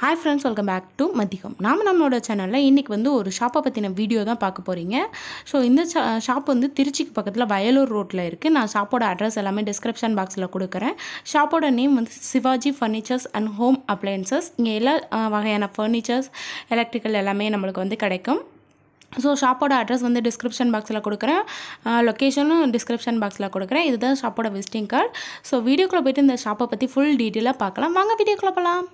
Hi friends welcome back to மதிகம் நாம் நம்மளோட சேனலில் இன்றைக்கி வந்து ஒரு ஷாப்பை பற்றின வீடியோ தான் பார்க்க போகிறீங்க ஸோ இந்த ஷாப் வந்து திருச்சிக்கு பக்கத்தில் வயலூர் ரோட்டில் இருக்குது நான் ஷாப்போட அட்ரஸ் எல்லாமே டிஸ்கிரிப்ஷன் பாக்ஸில் கொடுக்குறேன். ஷாப்போட நேம் வந்து Shivaji furnitures and home appliances இங்கே எல்லா வகையான ஃபர்னிச்சர்ஸ் எலக்ட்ரிக்கல் எல்லாமே நம்மளுக்கு வந்து கிடைக்கும். ஸோ ஷாப்போட அட்ரஸ் வந்து டிஸ்கிரிப்ஷன் பாக்ஸில் கொடுக்குறேன். லொக்கேஷனும் டிஸ்கிரிப்ஷன் பாக்ஸில் கொடுக்குறேன். இதுதான் ஷாப்போட விசிட்டிங் கார்டு ஸோ வீடியோக்குள்ளே போயிட்டு இந்த ஷாப்பை பற்றி ஃபுல் டீட்டெயிலாக பார்க்கலாம். வாங்க வீடியோக்குள்ளே போகலாம்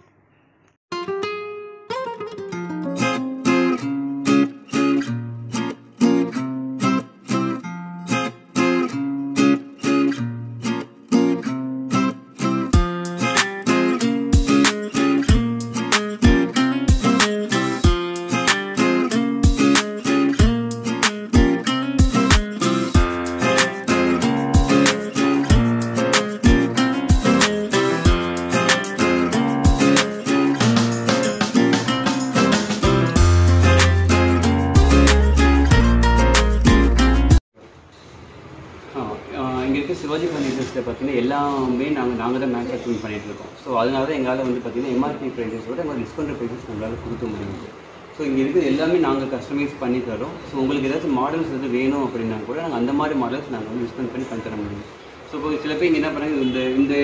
ஸோ அதனால தான் எங்களால் வந்து பார்த்திங்கன்னா எம்ஆர்பி ப்ரைஸஸோட நம்ம டிஸ்கவுண்ட் ப்ரைஸஸ் நம்மளால் கொடுக்க முடியுது. ஸோ இங்கே இருக்கிற எல்லாமே நாங்கள் கஸ்டமைஸ் பண்ணி தரோம். ஸோ உங்களுக்கு ஏதாச்சும் மாடல்ஸ் எது வேணும் அப்படின்னா கூட நாங்கள் அந்த மாதிரி மாடல்ஸ் நாங்கள் வந்து டிஸ்கவுண்ட் பண்ணி பண்ணித்தர தர முடியும். ஸோ இப்போ சில பேர் என்ன பண்ணுறாங்க இந்த இந்த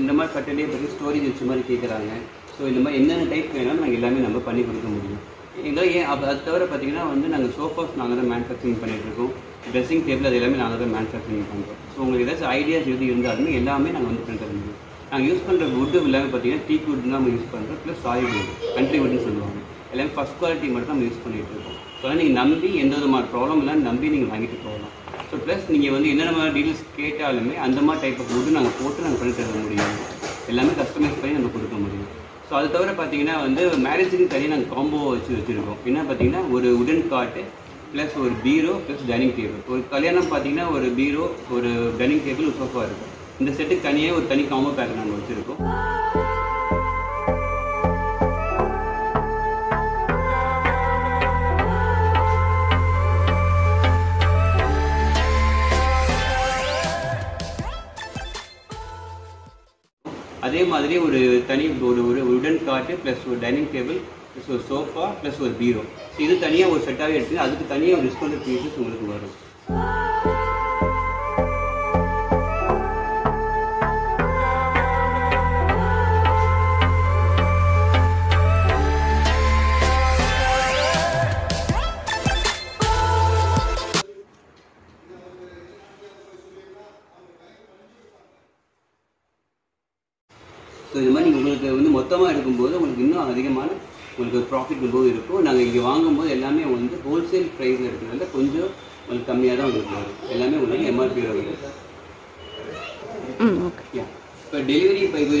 இந்த மாதிரி கட்டளையே பற்றி ஸ்டோரேஜ் வச்ச மாதிரி கேட்குறாங்க ஸோ இந்த மாதிரி என்னென்ன டைப் வேணாலும் நாங்கள் எல்லாமே நம்ம பண்ணி கொடுக்க முடியும். எங்களால் ஏன் அப்போ அது தவிர பார்த்தீங்கன்னா வந்து நாங்கள் சோஃபாஸ் நாங்கள் தான் மேனுஃபேக்சரிங் பண்ணிட்டு இருக்கோம். ட்ரெஸ்ஸிங் டேபிள் அது எல்லாமே நாங்கள் தான் மேனுஃபேக்சரிங் பண்ணுறோம் ஸோ உங்களுக்கு ஏதாச்சும் ஐடியாஸ் எது இருந்தாலுமே எல்லாமே நாங்கள் வந்து பண்ணி தர முடியும். நாங்கள் யூஸ் பண்ணுற வுட்டு எல்லாமே பார்த்தீங்கன்னா டீ வுட் தான் நம்ம யூஸ் பண்ணுறோம் ப்ளஸ் சாயில் வுட் கண்ட்ரி வுட்னு சொல்லுவாங்க. எல்லாமே ஃபஸ்ட் குவாலிட்டி மட்டும் நம்ம யூஸ் பண்ணிட்டு இருக்கோம். ஸோ அதனால் நீங்கள் நம்பி எந்த விதமான ப்ராப்ளம் இல்லை நம்பி நீங்கள் வாங்கிட்டு போகலாம். ஸோ ப்ளஸ் நீங்கள் வந்து என்னென்ன மாதிரி டீட்டெயில்ஸ் கேட்டாலுமே அந்த மாதிரி டைப் ஆஃப் வுட்டு நாங்கள் போட்டு நாங்கள் பண்ணி தர முடியும். எல்லாமே கஸ்டமைஸ் பண்ணி நம்ம கொடுக்க முடியும். ஸோ அது தவிர பார்த்தீங்கன்னா வந்து மேரேஜுக்கு தனியாக நாங்கள் காம்போ வச்சு வச்சுருக்கோம். என்ன பார்த்தீங்கன்னா ஒரு உடன் காட்டு ப்ளஸ் ஒரு பீரோ ப்ளஸ் டைனிங் டேபிள் ஒரு கல்யாணம் பார்த்தீங்கன்னா ஒரு பீரோ ஒரு டைனிங் டேபிள் ஒரு சோஃபா இருக்கும். இந்த செட்டுக்கு தனியாக ஒரு தனி காம்போ பேக் நாங்கள் வச்சுருக்கோம். அதே மாதிரி ஒரு தனி ஒரு ஒரு உடன் காட்டு ப்ளஸ் ஒரு டைனிங் டேபிள் ப்ளஸ் ஒரு சோஃபா ப்ளஸ் ஒரு பீரோ இது தனியாக ஒரு செட்டாகவே எடுத்து அதுக்கு தனியாக ஒரு டிஸ்கவுண்ட் பீசஸ் உங்களுக்கு வரும். ஸோ இது மாதிரி உங்களுக்கு வந்து மொத்தமாக எடுக்கும்போது உங்களுக்கு இன்னும் அதிகமான உங்களுக்கு ப்ராஃபிட் ரொம்ப இருக்கும். நாங்கள் இங்கே வாங்கும்போது எல்லாமே வந்து ஹோல்சேல் ப்ரைஸில் இருக்கிறதுல கொஞ்சம் உங்களுக்கு கம்மியாக தான் உங்களுக்கு வரும். எல்லாமே உங்களுக்கு எம்ஆர்பியில் வரும். இப்போ டெலிவரி இப்போ இது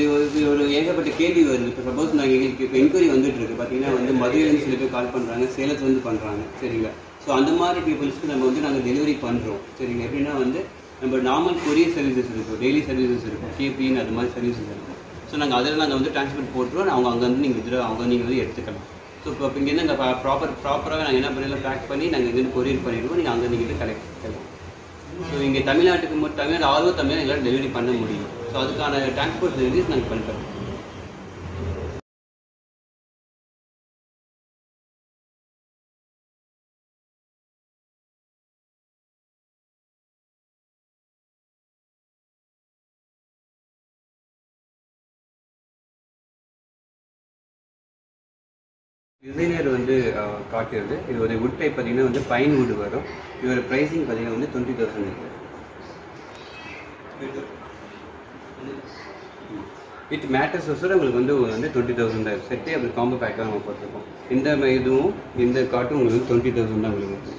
ஒரு- ஏகப்பட்ட கேள்வி வருது. இப்போ சப்போஸ் நாங்கள் எங்களுக்கு இப்போ என்கொயரி வந்துட்டு இருக்கு. பார்த்தீங்கன்னா வந்து மதுரையிலேருந்து சில பேர் கால் பண்ணுறாங்க சேலத்துலேருந்து பண்ணுறாங்க சரிங்களா? ஸோ அந்த மாதிரி பீப்புள்ஸ்க்கு நம்ம வந்து நாங்கள் டெலிவரி பண்ணுறோம் சரிங்க எப்படின்னா வந்து நம்ம நார்மல் கொரியர் சர்வீசஸ் இருக்கும். டெய்லி சர்வீசஸ் இருக்கும். கேபின்னு அது மாதிரி சர்வீசஸ் இருக்கும். ஸோ நாங்கள் அதில் நாங்கள் வந்து டிரான்ஸ்போர்ட் போட்டுருவோம். அவங்க அங்கேருந்து நீங்கள் இதில் அவங்க நீங்கள் வந்து எடுத்துக்கலாம். ஸோ இப்போ இப்போ இங்கேருந்து நாங்கள் ப்ராப்பர் ப்ராப்பராக நாங்கள் என்ன பண்ணலாம் பேக் பண்ணி நாங்கள் இங்கேருந்து கொரியர் பண்ணிடுவோம். நீங்கள் அங்கே நீங்கள் கலெக்ட் பண்ணலாம். ஸோ இங்கே தமிழ்நாட்டுக்கு மட்டும் தமிழ்நாடு ஆர்வ தமிழ் எங்களால் டெலிவரி பண்ண முடியும். ஸோ அதுக்கான டிரான்ஸ்போர்ட் சர்வீஸ் நாங்கள் பண்ணுறோம் டிசைனர் வந்து காட்டுறது இது ஒரு வுட் டைப் பார்த்தீங்கன்னா வந்து பைன் வுட் வரும். இதோட ப்ரைஸிங் பார்த்தீங்கன்னா வந்து டுவெண்ட்டி தௌசண்ட் இருக்குது வித் வசூர் உங்களுக்கு வந்து வந்து டுவெண்ட்டி தௌசண்ட் தான் செட்டே அப்படி காம்போ பேக்காக நம்ம போட்டிருக்கோம். இந்த இதுவும் இந்த காட்டும் உங்களுக்கு டுவெண்ட்டி தௌசண்ட் தான் உங்களுக்கு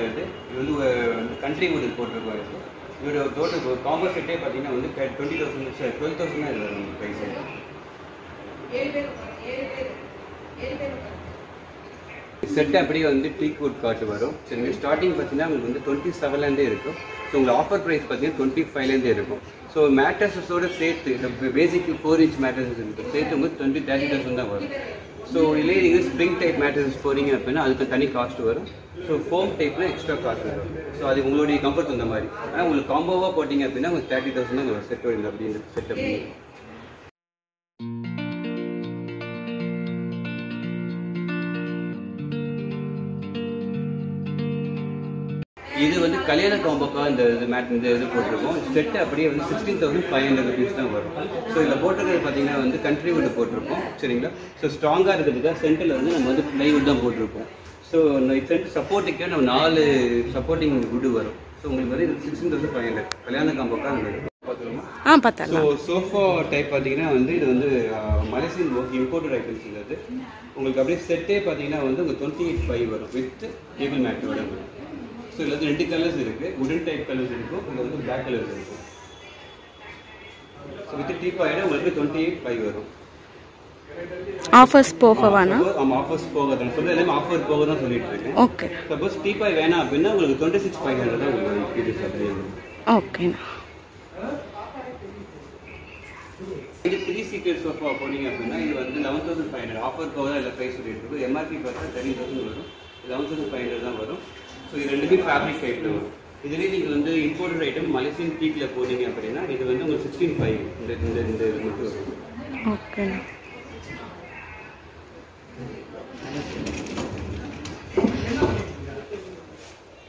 கார்டு இது வந்து கண்ட்ரி வுட் போட்டிருக்கோம் இது இதோட டோட்டல் காம்போ செட்டே பார்த்தீங்கன்னா வந்து டுவெண்ட்டி தௌசண்ட் டுவெல் தௌசண்ட் தான் இதில் ப்ரைஸ் செட் அப்படியே வந்து டீக் வுட் காட்டு வரும். சரிங்க ஸ்டார்டிங் பார்த்தீங்கன்னா உங்களுக்கு வந்து டுவெண்ட்டி செவன்லேருந்தே இருக்கும். ஸோ உங்களுக்கு ஆஃபர் ப்ரைஸ் பார்த்தீங்கன்னா டுவெண்ட்டி ஃபைவ்லேருந்தே இருக்கும். ஸோ மேட்ரஸஸோட சேர்த்து பேசிக் ஃபோர் இன்ச் மேட்ரஸஸ் இருக்குது சேர்த்து உங்களுக்கு டுவெண்ட்டி தேர்ட்டி தௌசண்ட் தான் வரும். ஸோ இல்லையே நீங்கள் ஸ்ப்ரிங் டைப் மேட்ரஸ் போகிறீங்க அப்படின்னா அதுக்கு தனி காஸ்ட் வரும். ஸோ ஃபோம் டைப்பில் எக்ஸ்ட்ரா காஸ்ட் வரும். ஸோ அது உங்களுடைய கம்ஃபர்ட் அந்த மாதிரி. ஆனால் உங்களுக்கு காம்போவாக போட்டிங்க அப்படின்னா உங்களுக்கு தேர்ட்டி தௌசண்ட் தான் செட் வரும் அப்படின்னு செட் அப்படின்னு கல்யாண காம்போக்கா இந்த இது மேட் இந்த இது போட்டிருக்கோம். செட் அப்படியே வந்து sixteen thousand five hundred rupees தான் வரும். ஸோ இதில் போட்டிருக்கிறது பார்த்தீங்கன்னா வந்து கண்ட்ரி வுட் போட்டிருக்கோம். சரிங்களா? ஸோ ஸ்ட்ராங்காக இருக்கிறதுக்காக சென்டரில் வந்து நம்ம வந்து ப்ளைவுட் தான் போட்டிருப்போம் ஸோ சென்டர் சப்போர்ட்டிங்காக நம்ம நாலு சப்போர்ட்டிங் வுட் வரும். ஸோ உங்களுக்கு வந்து இது சிக்ஸ்டீன் தௌசண்ட் ஃபைவ் ஹண்ட்ரட் கல்யாண காம்போக்கா பார்த்துருமா ஆ ஸோ பார்த்துடலாம் சோஃபா டைப் பார்த்தீங்கன்னா வந்து இது வந்து மலேசியன் ஒர்க் இம்போர்ட்டட் ஐட்டம்ஸ் இது உங்களுக்கு அப்படியே செட்டே பார்த்தீங்கன்னா வந்து உங்களுக்கு டுவெண்ட்டி எயிட் ஃபைவ் வரும் வித் டேபிள் மேட்டோட வரும். ஸோ இதில் வந்து ரெண்டு கலர்ஸ் இருக்குது உடன் டைப் கலர்ஸ் இருக்கும் இதில் வந்து பிளாக் கலர்ஸ் இருக்கும். ஸோ வித் டீப் ஆகிடும் உங்களுக்கு டுவெண்ட்டி எயிட் ஃபைவ் வரும். ஆஃபர்ஸ் போகவானா ஆமாம் ஆஃபர்ஸ் போக தான் எல்லாமே ஆஃபர் போக தான் சொல்லிட்டு இருக்கேன். ஓகே சப்போஸ் டீப்பாய் வேணாம் அப்படின்னா உங்களுக்கு டுவெண்ட்டி சிக்ஸ் ஃபைவ் ஹண்ட்ரட் தான் உங்களுக்கு இது சார் ஓகேண்ணா இது த்ரீ சீட்டர் சோஃபா போனீங்க அப்படின்னா இது வந்து eleven thousand five hundred offer போக தான் எல்லா ப்ரைஸ் சொல்லிட்டு இருக்கும். எம்ஆர்பி பார்த்தா தேர்ட்டின் தௌசண்ட் வரும். லெவன் தௌசண்ட் ஃபைவ் ஹண்ட்ரட் தான் வரும். ஸோ இது ரெண்டுமே ஃபேப்ரிக் வரும் இதுலேயே நீங்கள் வந்து இம்போர்ட்டட் ஐட்டம் மலேசியன் பீக்கில் போனீங்க அப்படின்னா இது வந்து உங்களுக்கு சிக்ஸ்டீன் ஃபைவ் இந்த இந்த இந்த இது மட்டும் வரும். ஓகேண்ணா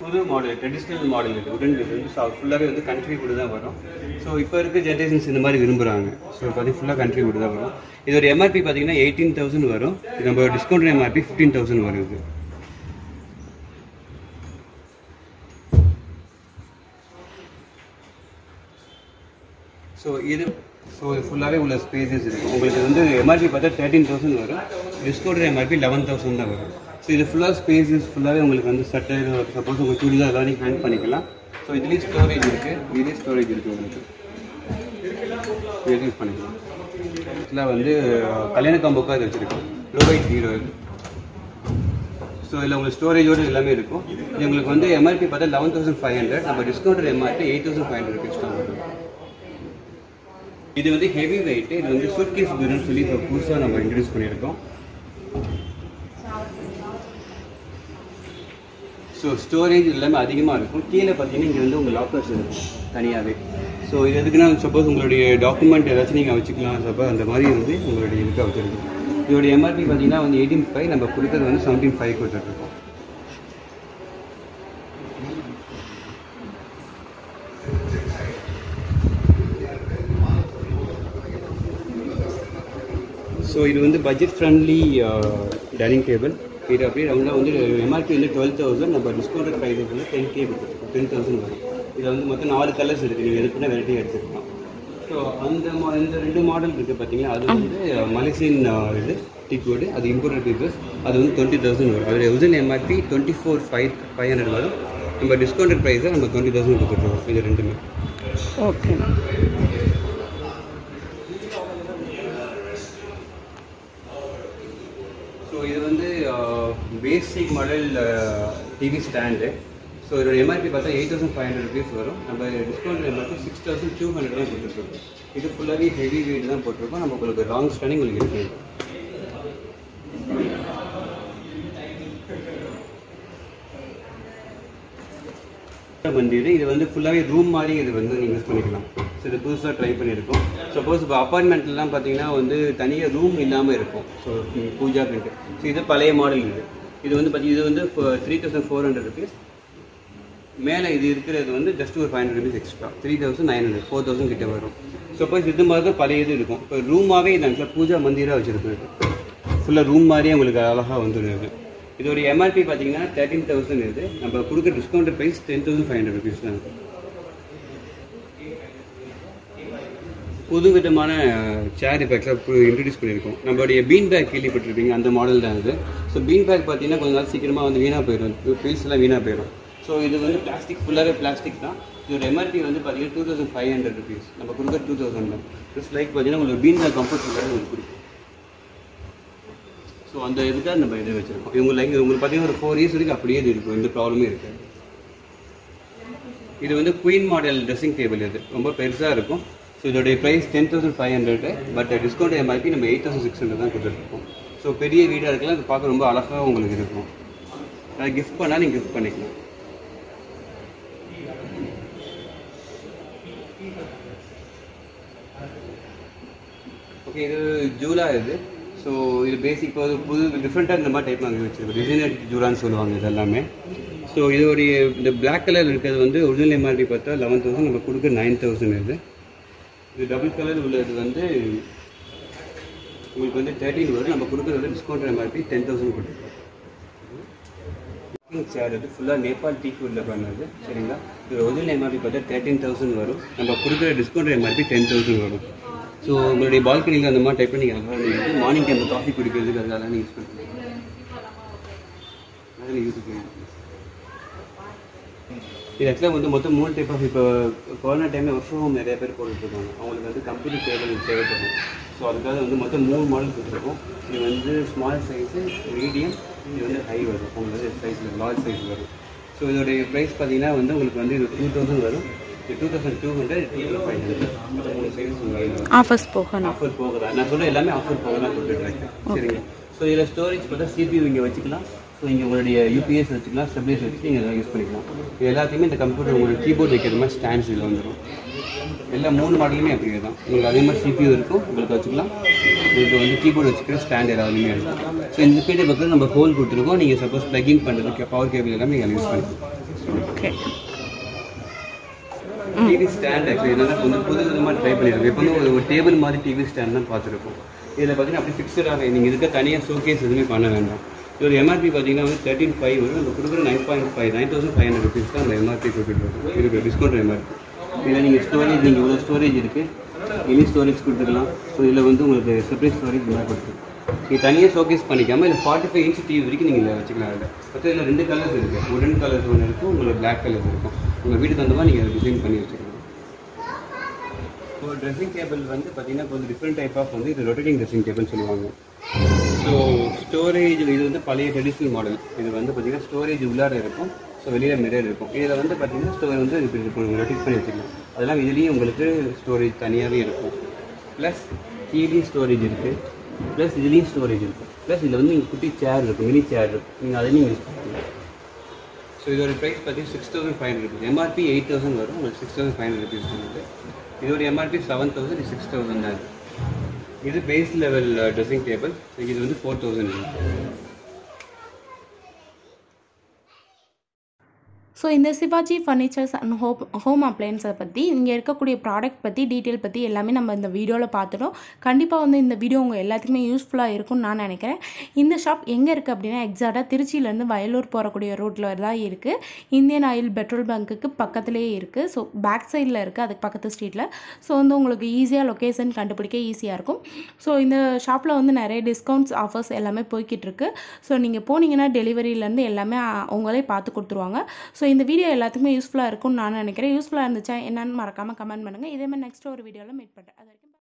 புது மாடல் ட்ரெடிஷ்னல் மாடல் இது. உடன் வந்து ஃபுல்லாகவே வந்து கண்ட்ரி கூட தான் வரும். ஸோ இப்போ இருக்க ஜென்ரேஷன்ஸ் இந்த மாதிரி விரும்புகிறாங்க ஸோ பார்த்தீங்கன்னா ஃபுல்லாக கண்ட்ரி கூட தான் வரும். இதோட எம்ஆர்பி பார்த்தீங்கன்னா எயிட்டீன் தௌசண்ட் வரும். இது நம்ம டிஸ்கவுண்ட் எம்ஆர்பி ஃபிஃப்டீன் தௌசண்ட் வரும் இது. ஸோ இது ஸோ ஃபுல்லாகவே உள்ள ஸ்பேசஸ் இருக்குது உங்களுக்கு வந்து எம்ஆர்பி பார்த்தா தேர்ட்டீன் தௌசண்ட் வரும். டிஸ்கவுண்ட் எம்ஆர்பி லெவன் தௌசண்ட் தான் வரும். ஸோ இது ஃபுல்லாக ஸ்பேசஸ் ஃபுல்லாகவே உங்களுக்கு வந்து சட்டை சப்போஸ் உங்கள் சுடிதார் எல்லாம் நீங்கள் ஹேண்ட் பண்ணிக்கலாம். ஸோ இதுலேயும் ஸ்டோரேஜ் இருக்குது இதுலேயும் ஸ்டோரேஜ் இருக்குது உங்களுக்கு. யூஸ் பண்ணிக்கலாம். இதில் வந்து கல்யாண காம்போக்காக இது வச்சுருக்கோம். லோ பைட் ஹீரோ ஸோ இதில் உங்களுக்கு ஸ்டோரேஜோடு எல்லாமே இருக்கும். இது உங்களுக்கு வந்து எம்ஆர்பி பார்த்தா லெவன் தௌசண்ட் ஃபைவ் ஹண்ட்ரட் நம்ம discount MRP eight thousand five hundred rupees தான் வரும். இது வந்து ஹெவி வெயிட் இது வந்து சூட்கேஸ் பீரோன்னு சொல்லி இப்போ புதுசாக நம்ம இன்ட்ரடியூஸ் பண்ணியிருக்கோம். ஸோ ஸ்டோரேஜ் எல்லாமே அதிகமாக இருக்கும். கீழே பார்த்தீங்கன்னா இங்கே வந்து உங்கள் லாக்கர்ஸ் இருக்கும் தனியாகவே ஸோ இது எதுக்குன்னா சப்போஸ் உங்களுடைய டாக்குமெண்ட் ஏதாச்சும் நீங்கள் வச்சுக்கலாம் சப்போ அந்த மாதிரி வந்து உங்களுடைய இதுக்காக வச்சுருக்கோம். இதோடைய எம்ஆர்பி பார்த்தீங்கன்னா வந்து எயிட்டீன் ஃபைவ் நம்ம கொடுக்குறது வந்து செவன்டீன் ஃபைவ் கொடுத்துட்ருக்கோம் ஸோ இது வந்து பட்ஜெட் ஃப்ரெண்ட்லி டைனிங் டேபிள் இது அப்படியே ரவுண்டாக வந்து எம்ஆர்பி வந்து டுவெல் தௌசண்ட் நம்ம டிஸ்கவுண்டட் ப்ரைஸ் வந்து டென் கே டென் தௌசண்ட் வரும். இதில் வந்து மொத்தம் நாலு கலர்ஸ் இருக்குது நீங்கள் எதுக்குன்னா வெரைட்டி எடுத்துக்கலாம். ஸோ அந்த மா இந்த ரெண்டு மாடல் இருக்குது பார்த்தீங்களா அது வந்து மலேசியன் இது டிக்வுட் அது இம்போர்ட்டட் பீப்பர்ஸ் அது வந்து டுவெண்ட்டி தௌசண்ட் வரும். அதில் original MRP twenty four five five hundred வரும். நம்ம டிஸ்கவுண்டட் ப்ரைஸை நம்ம டுவெண்ட்டி தௌசண்ட் கொடுத்துருக்கோம். இது ரெண்டுமே. ஓகேண்ணா ஸோ இது வந்து basic model TV stand so இதோட எம்ஆர்பி பார்த்தா eight thousand five hundred rupees வரும். நம்ம discount MRP six thousand two hundred தான் கொடுத்துருக்கோம். இது ஃபுல்லாகவே ஹெவி வெயிட் தான் போட்டிருக்கோம். நம்ம உங்களுக்கு லாங் ஸ்டாண்டிங் உங்களுக்கு இருக்குது வண்டிது இது வந்து ஃபுல்லாகவே ரூம் மாதிரி இது வந்து நீங்கள் யூஸ் பண்ணிக்கலாம். ஸோ இது புதுசாக ட்ரை பண்ணியிருக்கோம். சப்போஸ் இப்போ அப்பார்ட்மெண்ட்லாம் பார்த்தீங்கன்னா வந்து தனியாக ரூம் இல்லாமல் இருக்கும். ஸோ பூஜா பிரிண்ட் ஸோ இது பழைய மாடல் இது. இது வந்து பார்த்தி இது வந்து three thousand four hundred rupees மேலே இது இருக்கிறது வந்து ஜஸ்ட் ஒரு five hundred rupees extra three thousand nine hundred four thousand கிட்ட வரும். சப்போஸ் இது மாதிரி தான் பழைய இது இருக்கும். இப்போ ரூமாகவே இது ஆக்சுவலாக பூஜா மந்திராக வச்சுருக்குது ஃபுல்லாக ரூம் மாதிரியே உங்களுக்கு அழகாக வந்துடுது இதோடைய எம்ஆர்பி பார்த்தீங்கன்னா தேர்ட்டீன் தௌசண்ட் இது. நம்ம கொடுக்குற discount price ten thousand five hundred rupees தான். புது விதமான சேர் இப்போ ஆக்சுவலாக இன்ட்ரடியூஸ் பண்ணியிருக்கோம். நம்மளுடைய பீன் பேக் கேள்விப்பட்டிருப்பீங்க அந்த மாடல் தான் இது. ஸோ பீன் பேக் பார்த்தீங்கன்னா கொஞ்ச நாள் சீக்கிரமாக வந்து வீணாக போயிடும். பீல்ஸ் எல்லாம் வீணாக போயிடும். ஸோ இது வந்து பிளாஸ்டிக் ஃபுல்லாகவே பிளாஸ்டிக் தான். இதோட எம்ஆர்பி வந்து பார்த்தீங்கன்னா two thousand five hundred rupees நம்ம கொடுக்குற டூ தௌசண்ட் தான். ப்ளஸ் லைக் பார்த்தீங்கன்னா உங்களுக்கு பீன் பேக் கம்ஃபர்டபுளாக உங்களுக்கு பிடிக்கும். ஸோ அந்த இதுக்காக நம்ம இது வச்சுருக்கோம். இவங்க லைக் உங்களுக்கு பார்த்தீங்கன்னா ஒரு ஃபோர் இயர்ஸ் வரைக்கும் அப்படியே இது இருக்கும். எந்த ப்ராப்ளமே இருக்காது. இது வந்து குயின் மாடல் ட்ரெஸ்ஸிங் டேபிள் இது. ரொம்ப பெருசாக இருக்கும். ஸோ இதோடைய price ten thousand five hundred but discount MRP நம்ம எயிட் தௌசண்ட் சிக்ஸ் ஹண்ட்ரட் தான் கொடுத்துட்ருக்கோம் ஸோ பெரிய வீடாக இருக்கலாம் அது பார்க்க ரொம்ப அழகாக உங்களுக்கு இருக்கும். அதை கிஃப்ட் பண்ணால் நீங்கள் கிஃப்ட் பண்ணிக்கலாம். ஓகே இது ஜூலா இது. ஸோ இது பேசிக் இப்போ புது டிஃப்ரெண்ட்டாக இந்த மாதிரி டைப் நாங்கள் வச்சுருக்கோம் டிசைனர் ஜூலான்னு சொல்லுவாங்க இது எல்லாமே ஸோ இதோடைய இந்த பிளாக் கலர் இருக்கிறது வந்து ஒரிஜினல் எம்ஆர்பி பார்த்தா லெவன் தௌசண்ட் நம்ம கொடுக்க நைன் தௌசண்ட் இது. இது டபுள் கலர் உள்ளது வந்து உங்களுக்கு வந்து தேர்ட்டின் வரும். நம்ம கொடுக்குறது டிஸ்கவுண்ட் எம்ஆர்பி டென் தௌசண்ட் கொடுத்துருக்கோம் சேர் இது ஃபுல்லாக நேபாள் டீ உள்ள பண்ணது. சரிங்களா? இது ஒரிஜினல் எம்ஆர்பி பார்த்தா தேர்ட்டீன் தௌசண்ட் வரும். நம்ம கொடுக்குற டிஸ்கவுண்ட் எம்ஆர்பி டென் தௌசண்ட் வரும். ஸோ உங்களுடைய பால்கனியில் அந்த மாதிரி டைப் பண்ணி நீங்கள் மார்னிங் டைம் காஃபி குடிக்கிறதுக்கு அதெல்லாம் யூஸ் பண்ணுறீங்க அதெல்லாம் யூஸ் பண்ணுங்கள் இது ஆக்சுவலாக வந்து மொத்தம் மூணு டைப் ஆஃப் இப்போ கொரோனா டைமில் ஒர்க் ஃப்ரம் ஹோம் நிறைய பேர் போட்டுட்ருக்காங்க அவங்களுக்கு வந்து கம்ப்யூட்டர் டேபிள் தேவைப்படும். ஸோ அதுக்காக வந்து மொத்தம் மூணு மாடல் கொடுத்துருக்கோம். இது வந்து ஸ்மால் சைஸு மீடியம் இது வந்து ஹை வரும். உங்களுக்கு சைஸில் லார்ஜ் சைஸ் வரும். ஸோ இதோடைய ப்ரைஸ் பார்த்தீங்கன்னா வந்து உங்களுக்கு வந்து இது டூ தௌசண்ட் வரும். Two thousand two hundred two thousand five hundred மூணு சைஸ் உங்களுக்கு ஆஃபர்ஸ் போகணும். ஆஃபர் போகுதா நான் சொல்ற எல்லாமே ஆஃபர் போக தான் கொடுத்துட்ருக்கேன் சரிங்க ஸோ இதில் ஸ்டோரேஜ் பார்த்தா சிபியூ இங்கே வச்சுக்கலாம். ஸோ இங்கே உங்களுடைய யூபிஎஸ் வச்சுக்கலாம் ஸ்டெபிலைஸ் வச்சு நீங்கள் யூஸ் பண்ணிக்கலாம். இது எல்லாத்தையுமே இந்த கம்ப்யூட்டர் உங்களுக்கு கீபோர்ட் வைக்கிற மாதிரி ஸ்டாண்ட்ஸ் இதில் வந்துடும் எல்லா மூணு மாடலுமே அப்படியே தான். உங்களுக்கு அதே மாதிரி சிபியூ இருக்கும் உங்களுக்கு வச்சுக்கலாம். உங்களுக்கு வந்து கீபோர்டு வச்சுக்கிற ஸ்டாண்ட் எல்லாத்துலேயுமே இருக்கும். ஸோ இந்த பீட்டை பக்கத்தில் நம்ம ஹோல் கொடுத்துருக்கோம். நீங்கள் சப்போஸ் ப்ளக்இன் பண்ணுறதுக்கு பவர் கேபிள் எல்லாமே நீங்கள் யூஸ் பண்ணிக்கலாம். ஓகே டிவி ஸ்டாண்ட் ஆக்சுவலி என்னன்னா வந்து புது விதமாக ட்ரை பண்ணியிருக்கோம் இப்போ வந்து ஒரு டேபிள் மாதிரி டிவி ஸ்டாண்ட் தான் பார்த்துருக்கோம். இதில் பார்த்தீங்கன்னா அப்படி ஃபிக்ஸடாக நீங்கள் இருக்க தனியாக ஷோகேஸ் எதுவுமே பண்ண வேண்டாம். இதோட எம்ஆர்பி பார்த்தீங்கன்னா வந்து தேர்ட்டின் ஃபைவ் வரும். நம்ம கொடுக்குற nine point five nine thousand five hundred rupees தான் அந்த எம்ஆர்பி கொடுத்துருக்கோம் இருக்குது டிஸ்கவுண்ட் எம்ஆர்பி இதில் நீங்கள் ஸ்டோரேஜ் நீங்கள் இவ்வளோ ஸ்டோரேஜ் இருக்குது எனி ஸ்டோரேஜ் கொடுத்துக்கலாம் ஸோ இதில் வந்து உங்களுக்கு செப்பரேட் ஸ்டோரேஜ் இந்த மாதிரி நீங்கள் தனியாக ஷோகேஸ் பண்ணிக்காமல் இல்லை ஃபார்ட்டி ஃபைவ் இன்ச் டிவி வரைக்கும் நீங்கள் வச்சுக்கலாம். அதில் மொத்தம் இதில் ரெண்டு கலர்ஸ் இருக்குது உடன் கலர்ஸ் ஒன்று இருக்கும். உங்களுக்கு பிளாக் கலர்ஸ் இருக்கும். உங்கள் வீட்டுக்கு தகுந்த மாதிரி நீங்கள் டிசைன் பண்ணி வச்சுக்கலாம். ஸோ ட்ரெஸ்ஸிங் டேபிள் வந்து பார்த்தீங்கன்னா கொஞ்சம் டிஃப்ரெண்ட் டைப் ஆஃப் வந்து இது ரொட்டேட்டிங் ட்ரெஸ்ஸிங் டேபிள்னு சொல்லுவாங்க. ஸோ ஸ்டோரேஜ் இது வந்து பழைய ட்ரெடிஷ்னல் மாடல் இது வந்து பார்த்தீங்கன்னா ஸ்டோரேஜ் உள்ளார இருக்கும் ஸோ வெளியில் மிரர் இருக்கும். இதில் வந்து பார்த்தீங்கன்னா ஸ்டோர் வந்து இப்படி இருக்கும் ரொட்டேட் பண்ணி வச்சுக்கலாம் அதெல்லாம் இதுலேயும் உங்களுக்கு ஸ்டோரேஜ் தனியாகவே இருக்கும். ப்ளஸ் கீழே ஸ்டோரேஜ் இருக்குது ப்ளஸ் இதுலேயும் ஸ்டோரேஜ் இருக்கும் ப்ளஸ் இதில் வந்து நீங்கள் குட்டி சேர் இருக்கும் மினி சேர் இருக்கும். நீங்கள் அதையும் யூஸ் பண்ணிக்கலாம். ஸோ இதோட ப்ரைஸ் பார்த்தீங்கன்னா six thousand five hundred rupees MRP eight thousand வரும். உங்களுக்கு six thousand five hundred rupees வந்துட்டு இதோட MRP seven thousand six thousand தான் இது பேஸ் லெவல் ட்ரெஸ்ஸிங் டேபிள் இது வந்து ஃபோர் தௌசண்ட் ஸோ இந்த Shivaji furnitures and home home அப்ளையன்ஸை பற்றி இங்கே இருக்கக்கூடிய ப்ராடக்ட் பற்றி டீட்டெயில் பற்றி எல்லாமே நம்ம இந்த வீடியோவில் பார்த்துட்டோம். கண்டிப்பாக வந்து இந்த வீடியோ உங்கள் எல்லாத்துக்குமே யூஸ்ஃபுல்லாக இருக்கும்னு நான் நினைக்கிறேன். இந்த ஷாப் எங்கே இருக்குது அப்படின்னா எக்ஸாக்டாக திருச்சியிலேருந்து வயலூர் போகக்கூடிய ரோட்டில் தான் இருக்குது இந்தியன் ஆயில் பெட்ரோல் பங்க்குக்கு பக்கத்துலேயே இருக்குது ஸோ பேக் சைடில் இருக்குது அதுக்கு பக்கத்து ஸ்ட்ரீட்டில் ஸோ வந்து உங்களுக்கு ஈஸியாக லொக்கேஷன் கண்டுபிடிக்க ஈஸியாக இருக்கும். ஸோ இந்த ஷாப்பில் வந்து நிறைய டிஸ்கவுண்ட்ஸ் ஆஃபர்ஸ் எல்லாமே போய்கிட்டு இருக்கு. ஸோ நீங்கள் போனீங்கன்னா டெலிவரியிலேருந்து எல்லாமே அவங்களே பார்த்து கொடுத்துருவாங்க. ஸோ இந்த வீடியோ எல்லாத்துக்குமே யூஸ்ஃபுல்லாக இருக்கும்னு நான் நினைக்கிறேன். யூஸ்ஃபுல்லாக இருந்துச்சா என்னன்னு மறக்காமல் கமெண்ட் பண்ணுங்கள் இதே மாதிரி நெக்ஸ்ட் ஒரு வீடியோவில் மீட் பண்ணுறேன் அது வரைக்கும்